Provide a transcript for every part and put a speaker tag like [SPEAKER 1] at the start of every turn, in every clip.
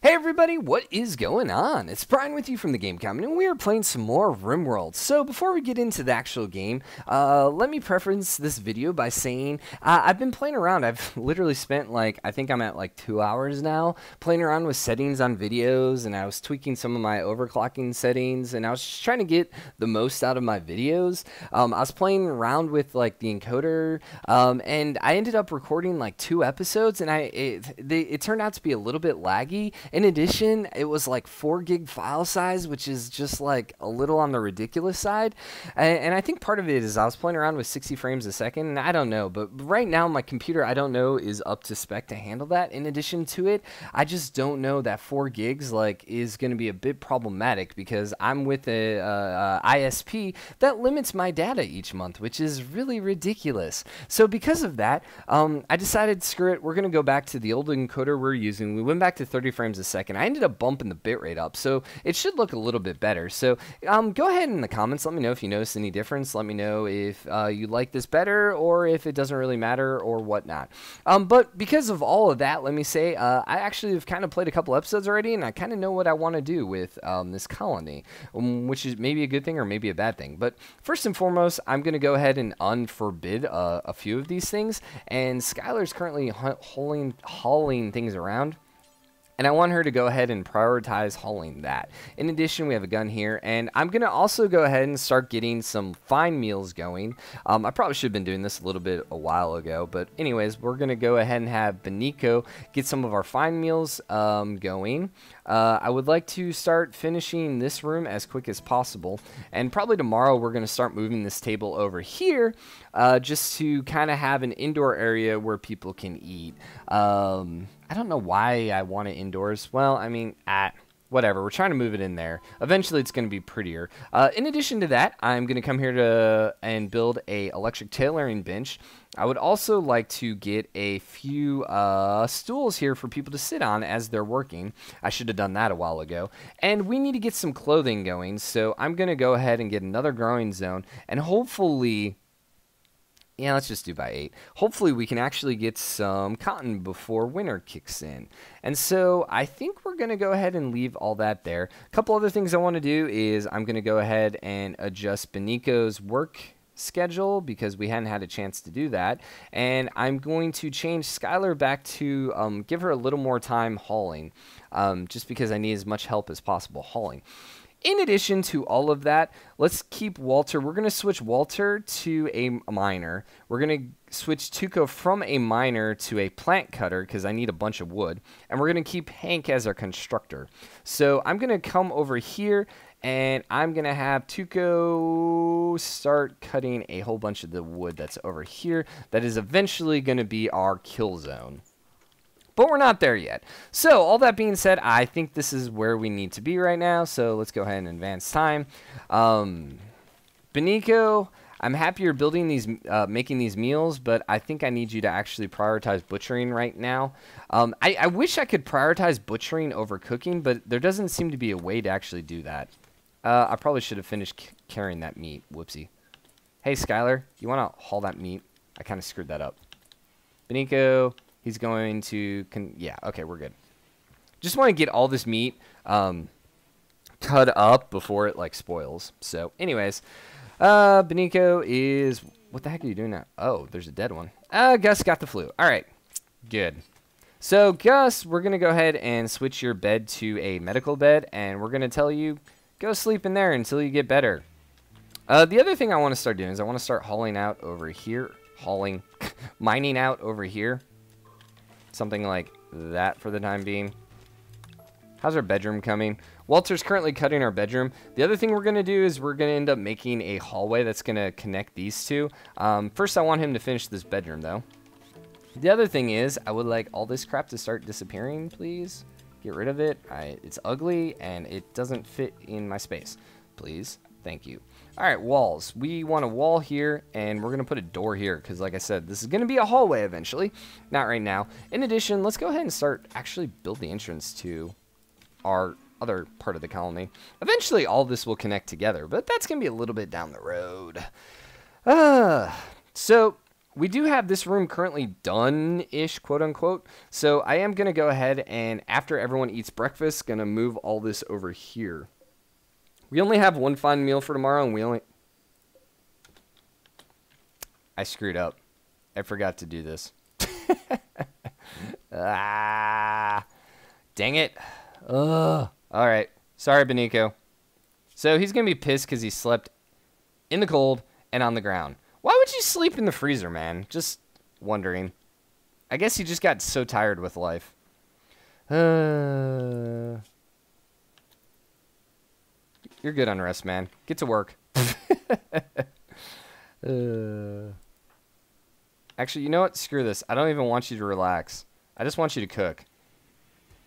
[SPEAKER 1] Hey everybody, what is going on? It's Brian with you from the Game Common, and we are playing some more RimWorld. So before we get into the actual game, uh, let me preference this video by saying uh, I've been playing around. I've literally spent like, I think I'm at like two hours now, playing around with settings on videos, and I was tweaking some of my overclocking settings, and I was just trying to get the most out of my videos. Um, I was playing around with like the encoder, um, and I ended up recording like two episodes, and I it, they, it turned out to be a little bit laggy in addition, it was like 4 gig file size, which is just like a little on the ridiculous side. And, I think part of it is I was playing around with 60 frames a second, and I don't know, but right now my computer, I don't know, is up to spec to handle that. In addition to it, I just don't know that 4 gigs like is going to be a bit problematic because I'm with a, a, a ISP that limits my data each month, which is really ridiculous. So because of that, um, I decided, screw it, we're going to go back to the old encoder we're using. We went back to 30 frames a second. I ended up bumping the bitrate up, so it should look a little bit better. So um, go ahead in the comments, let me know if you notice any difference. Let me know if uh, you like this better or if it doesn't really matter or whatnot. Um, but because of all of that, let me say uh, I actually have kind of played a couple episodes already, and I kind of know what I want to do with um, this colony, um, which is maybe a good thing or maybe a bad thing. But first and foremost, I'm going to go ahead and unforbid uh, a few of these things, and Skylar's currently hauling, hauling things around and I want her to go ahead and prioritize hauling that. In addition, we have a gun here, and I'm going to also go ahead and start getting some fine meals going. Um, I probably should have been doing this a little bit a while ago, but anyways, we're going to go ahead and have Beniko get some of our fine meals um, going. Uh, I would like to start finishing this room as quick as possible, and probably tomorrow we're going to start moving this table over here uh, just to kind of have an indoor area where people can eat. Um, I don't know why I want it indoors. Well, I mean, at whatever. We're trying to move it in there. Eventually, it's going to be prettier. Uh, in addition to that, I'm going to come here to and build a electric tailoring bench. I would also like to get a few uh, stools here for people to sit on as they're working. I should have done that a while ago. And we need to get some clothing going, so I'm going to go ahead and get another growing zone, and hopefully yeah, let's just do by eight. Hopefully, we can actually get some cotton before winter kicks in. And so I think we're going to go ahead and leave all that there. A couple other things I want to do is I'm going to go ahead and adjust Beniko's work schedule because we hadn't had a chance to do that. And I'm going to change Skylar back to um, give her a little more time hauling um, just because I need as much help as possible hauling. In addition to all of that, let's keep Walter. We're going to switch Walter to a miner. We're going to switch Tuco from a miner to a plant cutter because I need a bunch of wood. And we're going to keep Hank as our constructor. So I'm going to come over here and I'm going to have Tuco start cutting a whole bunch of the wood that's over here. That is eventually going to be our kill zone but we're not there yet. So all that being said, I think this is where we need to be right now. So let's go ahead and advance time. Um, Beniko, I'm happy you're building these, uh, making these meals, but I think I need you to actually prioritize butchering right now. Um, I, I wish I could prioritize butchering over cooking, but there doesn't seem to be a way to actually do that. Uh, I probably should have finished carrying that meat. Whoopsie. Hey, Skylar, you want to haul that meat? I kind of screwed that up. Beniko, He's going to, con- yeah, okay, we're good. Just want to get all this meat um, cut up before it, like, spoils. So, anyways, uh, Beniko is, what the heck are you doing now? Oh, there's a dead one. Uh, Gus got the flu. All right, good. So, Gus, we're going to go ahead and switch your bed to a medical bed, and we're going to tell you, go sleep in there until you get better. Uh, the other thing I want to start doing is I want to start hauling out over here. Hauling, mining out over here something like that for the time being. How's our bedroom coming? Walter's currently cutting our bedroom. The other thing we're going to do is we're going to end up making a hallway that's going to connect these two. Um, first, I want him to finish this bedroom, though. The other thing is, I would like all this crap to start disappearing, please. Get rid of it. I, it's ugly, and it doesn't fit in my space. Please. Thank you. All right, walls. We want a wall here, and we're going to put a door here, because like I said, this is going to be a hallway eventually. Not right now. In addition, let's go ahead and start actually build the entrance to our other part of the colony. Eventually, all this will connect together, but that's going to be a little bit down the road. Uh, so, we do have this room currently done-ish, quote-unquote. So I am going to go ahead and, after everyone eats breakfast, going to move all this over here. We only have one fine meal for tomorrow, and we only... I screwed up. I forgot to do this. ah, dang it. Ugh. All right. Sorry, Beniko. So he's going to be pissed because he slept in the cold and on the ground. Why would you sleep in the freezer, man? Just wondering. I guess he just got so tired with life. Uh, you're good on rest, man. Get to work. uh, actually, you know what? Screw this. I don't even want you to relax. I just want you to cook.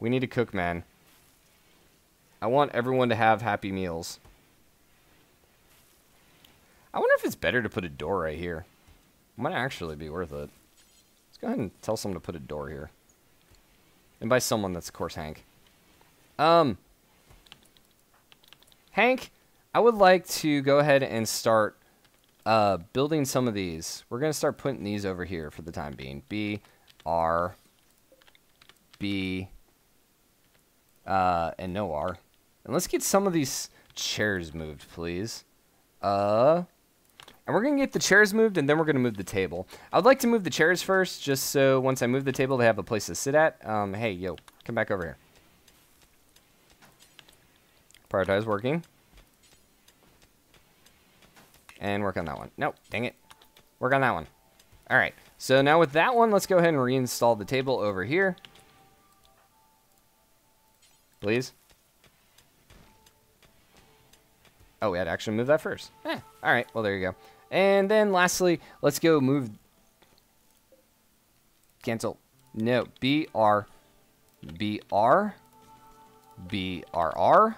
[SPEAKER 1] We need to cook, man. I want everyone to have happy meals. I wonder if it's better to put a door right here. Might actually be worth it. Let's go ahead and tell someone to put a door here. And by someone, that's of course Hank. Um, Hank, I would like to go ahead and start uh, building some of these. We're going to start putting these over here for the time being. B, R, B, uh, and no R. And let's get some of these chairs moved, please. Uh, and we're going to get the chairs moved, and then we're going to move the table. I would like to move the chairs first, just so once I move the table, they have a place to sit at. Um, hey, yo, come back over here. Prioritize working. And work on that one. Nope, dang it. Work on that one. All right, so now with that one, let's go ahead and reinstall the table over here. Please. Oh, we had to actually move that first. Eh, all right, well, there you go. And then lastly, let's go move. Cancel. No, B R B R B R R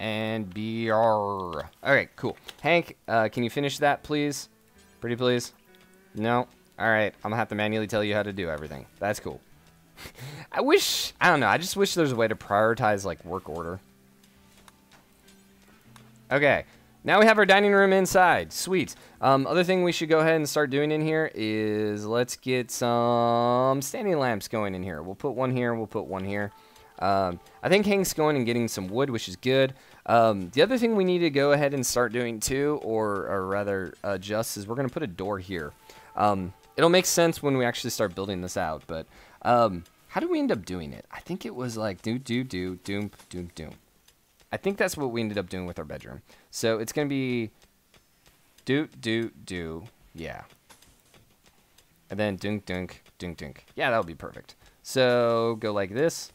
[SPEAKER 1] and B R. All right, cool. Hank, uh, can you finish that, please? Pretty please. No. All right, I'm gonna have to manually tell you how to do everything. That's cool. I wish I don't know. I just wish there's a way to prioritize like work order. Okay, now we have our dining room inside. Sweet. Um, other thing we should go ahead and start doing in here is let's get some standing lamps going in here. We'll put one here. We'll put one here. Um, I think Hank's going and getting some wood, which is good. Um, the other thing we need to go ahead and start doing too, or, or rather adjust, is we're going to put a door here. Um, it'll make sense when we actually start building this out, but um, how do we end up doing it? I think it was like do, do, do, doom, doom, doom. I think that's what we ended up doing with our bedroom. So it's going to be do, do, do. Yeah. And then dunk, dunk, dunk, dunk. Yeah, that'll be perfect. So go like this.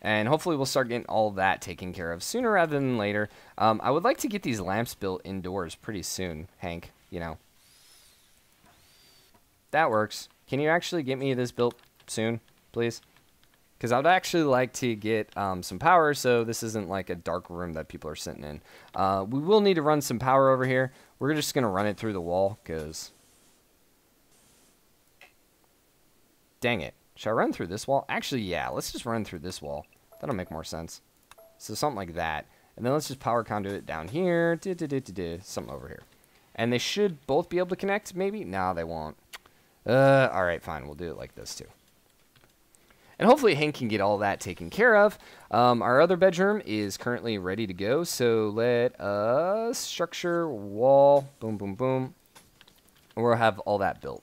[SPEAKER 1] And hopefully we'll start getting all that taken care of sooner rather than later. Um, I would like to get these lamps built indoors pretty soon, Hank, you know. That works. Can you actually get me this built soon, please? Because I would actually like to get um, some power so this isn't like a dark room that people are sitting in. Uh, we will need to run some power over here. We're just going to run it through the wall because... Dang it. Should I run through this wall? Actually, yeah. Let's just run through this wall. That'll make more sense. So something like that. And then let's just power conduit down here. Something over here. And they should both be able to connect, maybe? No, they won't. Uh, Alright, fine. We'll do it like this, too. And hopefully Hank can get all that taken care of. Um, our other bedroom is currently ready to go. So let us structure wall. Boom, boom, boom. And we'll have all that built.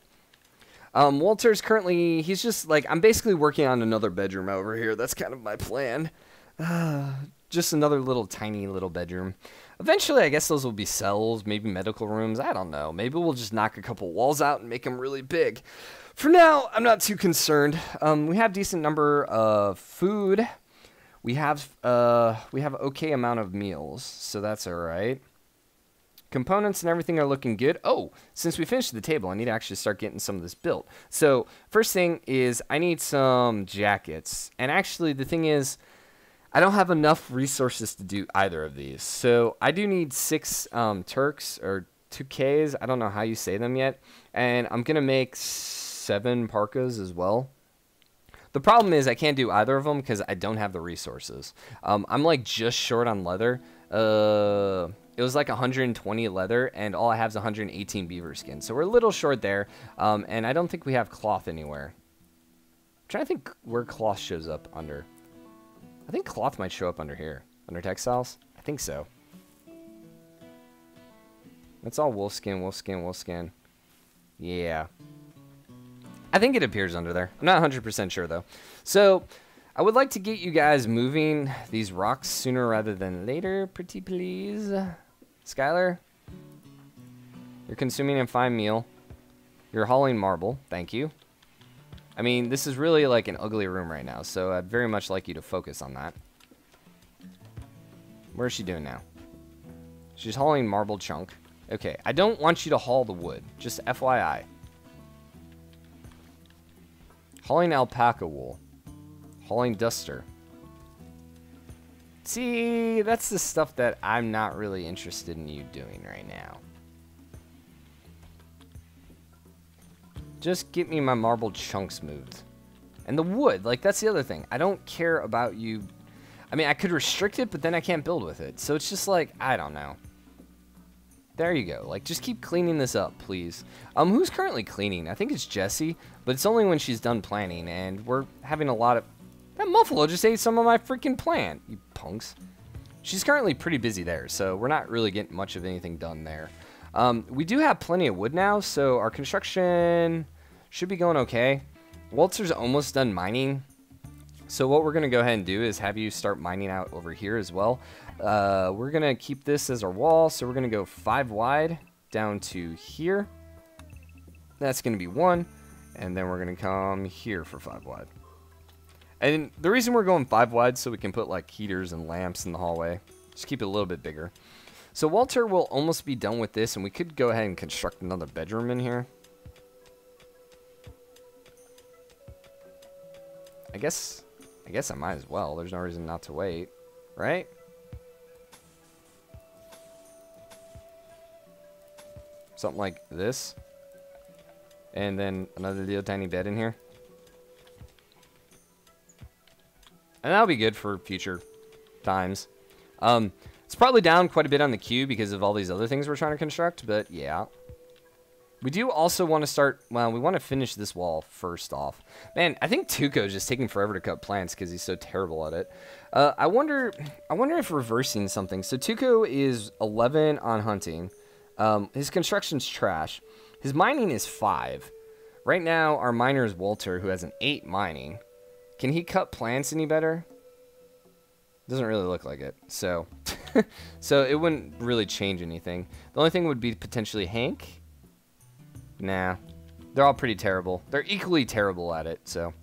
[SPEAKER 1] Um, Walter's currently, he's just like, I'm basically working on another bedroom over here. That's kind of my plan. Uh, just another little tiny little bedroom. Eventually, I guess those will be cells, maybe medical rooms. I don't know. Maybe we'll just knock a couple walls out and make them really big. For now, I'm not too concerned. Um, we have decent number of food. We have uh, we have okay amount of meals, so that's all right. Components and everything are looking good. Oh, since we finished the table, I need to actually start getting some of this built. So first thing is I need some jackets. And actually, the thing is, I don't have enough resources to do either of these. So I do need six um, Turks or two Ks. I don't know how you say them yet. And I'm going to make seven parkas as well. The problem is I can't do either of them because I don't have the resources. Um, I'm like just short on leather. Uh, it was like 120 leather, and all I have is 118 beaver skin. So we're a little short there, um, and I don't think we have cloth anywhere. I'm trying to think where cloth shows up under. I think cloth might show up under here. Under textiles? I think so. That's all wolf skin, wolf skin, wolf skin. Yeah. I think it appears under there. I'm not 100% sure, though. So, I would like to get you guys moving these rocks sooner rather than later, pretty please. Skylar, you're consuming a fine meal. You're hauling marble. Thank you. I mean, this is really like an ugly room right now, so I'd very much like you to focus on that. Where's she doing now? She's hauling marble chunk. Okay, I don't want you to haul the wood. Just FYI. Hauling alpaca wool. Hauling duster. See, that's the stuff that I'm not really interested in you doing right now. Just get me my marble chunks moved. And the wood, like that's the other thing. I don't care about you. I mean, I could restrict it, but then I can't build with it. So it's just like, I don't know. There you go. Like, just keep cleaning this up, please. Um, who's currently cleaning? I think it's Jessie, but it's only when she's done planning, and we're having a lot of... That Muffalo just ate some of my freaking plant, you punks. She's currently pretty busy there, so we're not really getting much of anything done there. Um, we do have plenty of wood now, so our construction should be going okay. Walter's almost done mining, so what we're going to go ahead and do is have you start mining out over here as well. Uh, we're going to keep this as our wall, so we're going to go five wide down to here. That's going to be one, and then we're going to come here for five wide. And the reason we're going five wide so we can put like heaters and lamps in the hallway. Just keep it a little bit bigger. So Walter will almost be done with this, and we could go ahead and construct another bedroom in here. I guess I guess I might as well. There's no reason not to wait, right? Something like this. And then another little tiny bed in here. And that'll be good for future times. Um, it's probably down quite a bit on the queue because of all these other things we're trying to construct, but yeah. We do also want to start, well, we want to finish this wall first off. Man, I think Tuco is just taking forever to cut plants because he's so terrible at it. Uh, I wonder I wonder if reversing something. So Tuco is 11 on hunting. Um, his construction's trash. His mining is 5. Right now, our miner is Walter, who has an 8 mining. Can he cut plants any better? Doesn't really look like it. So, so it wouldn't really change anything. The only thing would be potentially Hank. Nah. They're all pretty terrible. They're equally terrible at it, so.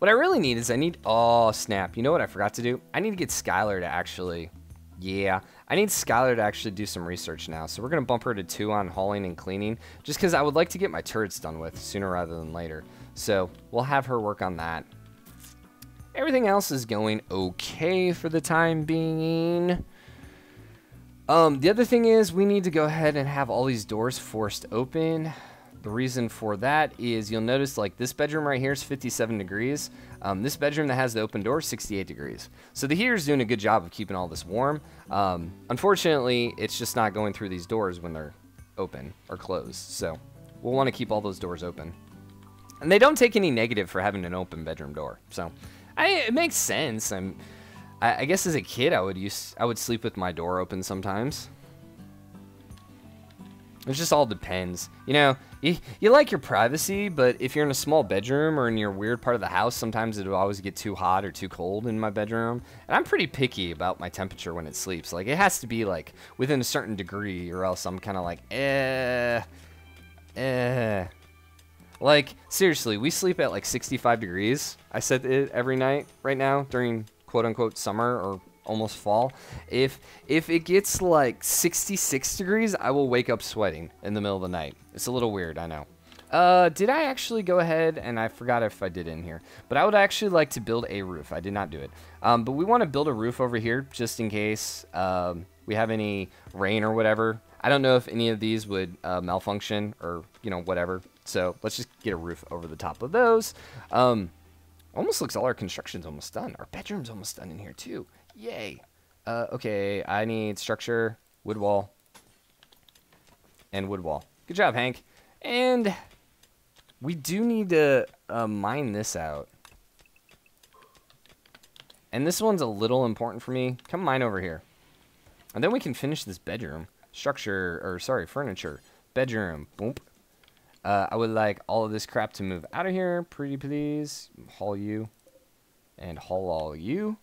[SPEAKER 1] What I really need is I need... Oh, snap. You know what I forgot to do? I need to get Skylar to actually... Yeah. I need Skylar to actually do some research now. So we're going to bump her to 2 on hauling and cleaning. Just because I would like to get my turrets done with sooner rather than later. So we'll have her work on that. Everything else is going okay for the time being. Um, the other thing is we need to go ahead and have all these doors forced open. The reason for that is you'll notice like this bedroom right here is 57 degrees. Um, this bedroom that has the open door 68 degrees. So the heater's doing a good job of keeping all this warm. Um, unfortunately, it's just not going through these doors when they're open or closed. So we'll want to keep all those doors open. And they don't take any negative for having an open bedroom door. So I, it makes sense. I'm, I, I guess as a kid, I would use I would sleep with my door open sometimes. It just all depends. You know, you, you like your privacy, but if you're in a small bedroom or in your weird part of the house, sometimes it'll always get too hot or too cold in my bedroom. And I'm pretty picky about my temperature when it sleeps. Like, it has to be, like, within a certain degree or else I'm kind of like, eh, eh. Like, seriously, we sleep at, like, 65 degrees. I said it every night right now during quote unquote summer or almost fall. If if it gets like 66 degrees, I will wake up sweating in the middle of the night. It's a little weird, I know. Uh, did I actually go ahead, and I forgot if I did in here, but I would actually like to build a roof. I did not do it. Um, but we want to build a roof over here just in case um, we have any rain or whatever. I don't know if any of these would uh, malfunction or, you know, whatever. So let's just get a roof over the top of those. Um, Almost looks all our construction's almost done. Our bedroom's almost done in here too. Yay. Uh, okay, I need structure, wood wall, and wood wall. Good job, Hank. And we do need to uh, mine this out. And this one's a little important for me. Come mine over here. And then we can finish this bedroom. Structure, or sorry, furniture. Bedroom. Boom. Uh, I would like all of this crap to move out of here. Pretty please. Haul you. And haul all you.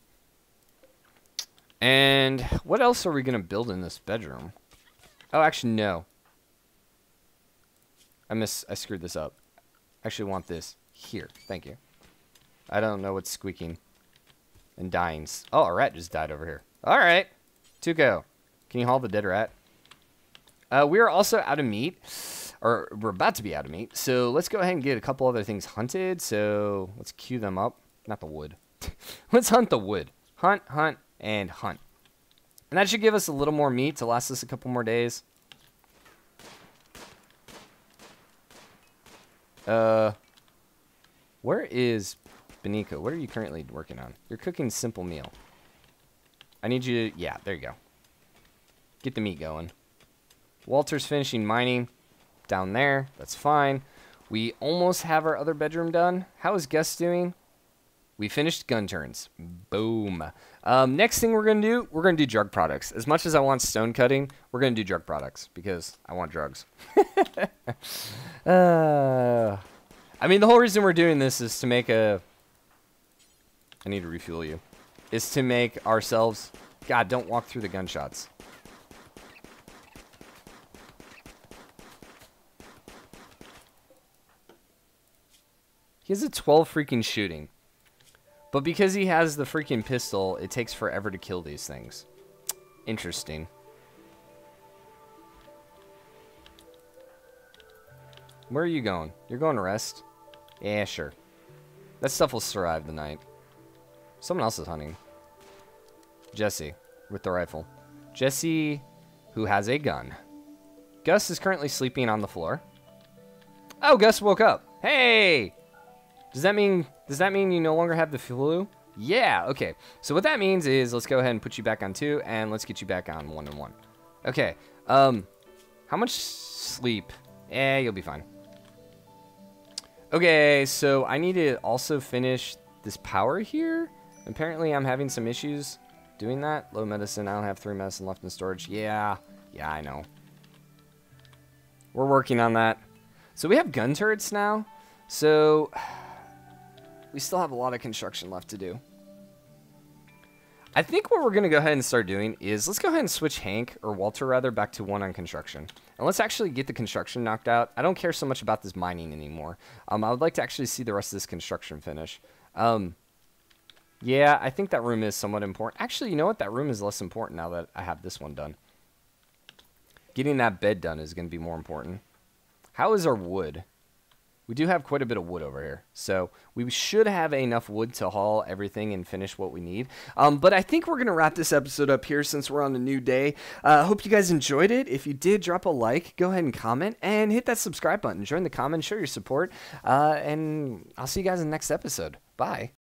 [SPEAKER 1] And what else are we going to build in this bedroom? Oh, actually, no. I miss. I screwed this up. I actually want this here. Thank you. I don't know what's squeaking and dying. Oh, a rat just died over here. All right. Tuco, can you haul the dead rat? Uh, we are also out of meat, or we're about to be out of meat. So let's go ahead and get a couple other things hunted. So let's queue them up. Not the wood. let's hunt the wood. Hunt, hunt, and hunt. And that should give us a little more meat to last us a couple more days. Uh, where is Beniko? What are you currently working on? You're cooking simple meal. I need you to, yeah, there you go. Get the meat going. Walter's finishing mining down there. That's fine. We almost have our other bedroom done. How is Gus doing? We finished gun turrets. Boom. Um, next thing we're going to do, we're going to do drug products. As much as I want stone cutting, we're going to do drug products because I want drugs. uh, I mean, the whole reason we're doing this is to make a... I need to refuel you. Is to make ourselves... God, don't walk through the gunshots. He has a 12 freaking shooting. But because he has the freaking pistol, it takes forever to kill these things. Interesting. Where are you going? You're going to rest? Yeah, sure. That stuff will survive the night. Someone else is hunting. Jesse, with the rifle. Jesse, who has a gun. Gus is currently sleeping on the floor. Oh, Gus woke up. Hey! Does that mean does that mean you no longer have the flu? Yeah, okay. So what that means is let's go ahead and put you back on two and let's get you back on one and one. Okay. Um how much sleep? Eh, you'll be fine. Okay, so I need to also finish this power here. Apparently I'm having some issues doing that. Low medicine, I don't have three medicine left in storage. Yeah, yeah, I know. We're working on that. So we have gun turrets now. So we still have a lot of construction left to do. I think what we're going to go ahead and start doing is let's go ahead and switch Hank, or Walter rather, back to one on construction. And let's actually get the construction knocked out. I don't care so much about this mining anymore. Um, I would like to actually see the rest of this construction finish. Um, yeah, I think that room is somewhat important. Actually, you know what? That room is less important now that I have this one done. Getting that bed done is going to be more important. How is our wood? We do have quite a bit of wood over here, so we should have enough wood to haul everything and finish what we need. Um, but I think we're going to wrap this episode up here since we're on a new day. I uh, hope you guys enjoyed it. If you did, drop a like, go ahead and comment, and hit that subscribe button. Join the comments, show your support, uh, and I'll see you guys in the next episode. Bye.